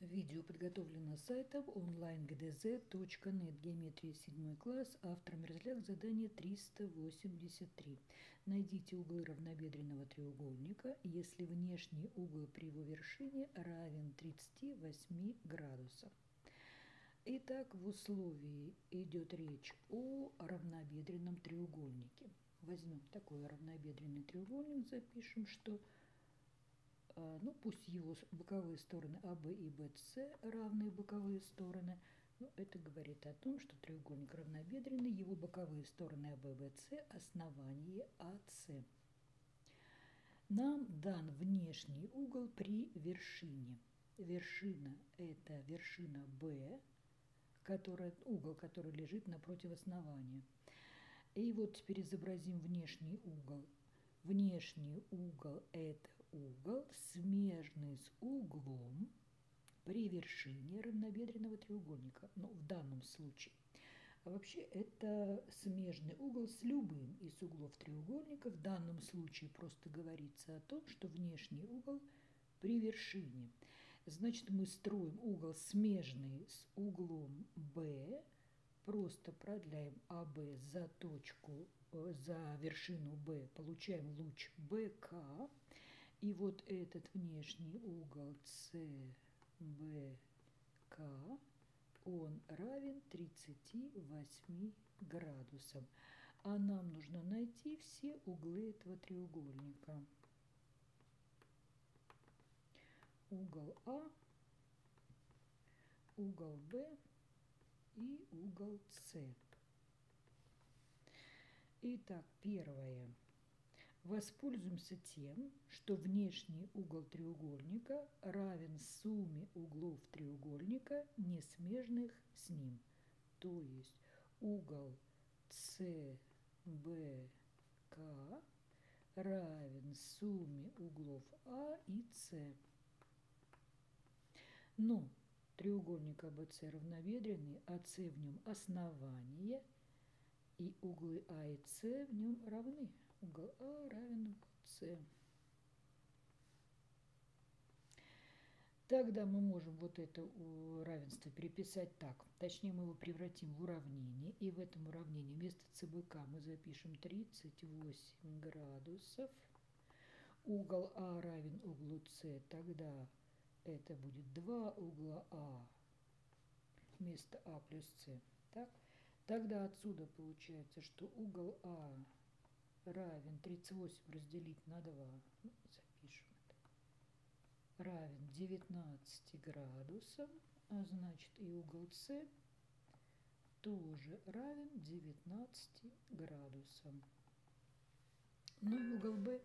Видео подготовлено сайтом onlinegdz.net. Геометрия 7 класс. Автор Мерзляк. Задание 383. Найдите углы равнобедренного треугольника, если внешний угол при его вершине равен 38 градусам. Итак, в условии идет речь о равнобедренном треугольнике. Возьмем такой равнобедренный треугольник, запишем, что ну пусть его боковые стороны АБ и БС равные боковые стороны, но это говорит о том, что треугольник равнобедренный, его боковые стороны АБ, БС, основание АС. Нам дан внешний угол при вершине. Вершина – это вершина B, которая, угол, который лежит напротив основания. И вот теперь изобразим внешний угол. Внешний угол – это угол, смежный с углом при вершине равнобедренного треугольника. Ну, в данном случае. А вообще это смежный угол с любым из углов треугольника. В данном случае просто говорится о том, что внешний угол при вершине. Значит, мы строим угол смежный с углом B, просто продляем АБ за точку, э, за вершину B, получаем луч БК. И вот этот внешний угол CBK, он равен 38 градусам. А нам нужно найти все углы этого треугольника. Угол А, угол Б и угол С. Итак, первое – Воспользуемся тем, что внешний угол треугольника равен сумме углов треугольника, не смежных с ним. То есть угол CBK равен сумме углов А и С. Но треугольник АБС равноведренный, АС в нем основание, и углы А и С в нем равны угол А равен углу С. Тогда мы можем вот это равенство переписать так. Точнее, мы его превратим в уравнение. И в этом уравнении вместо ЦБК мы запишем 38 градусов. Угол А равен углу С. Тогда это будет 2 угла А вместо А плюс С. Так? Тогда отсюда получается, что угол А равен 38 разделить на 2, ну, запишем это, равен 19 градусам, а значит и угол С тоже равен 19 градусам. Ну и угол Б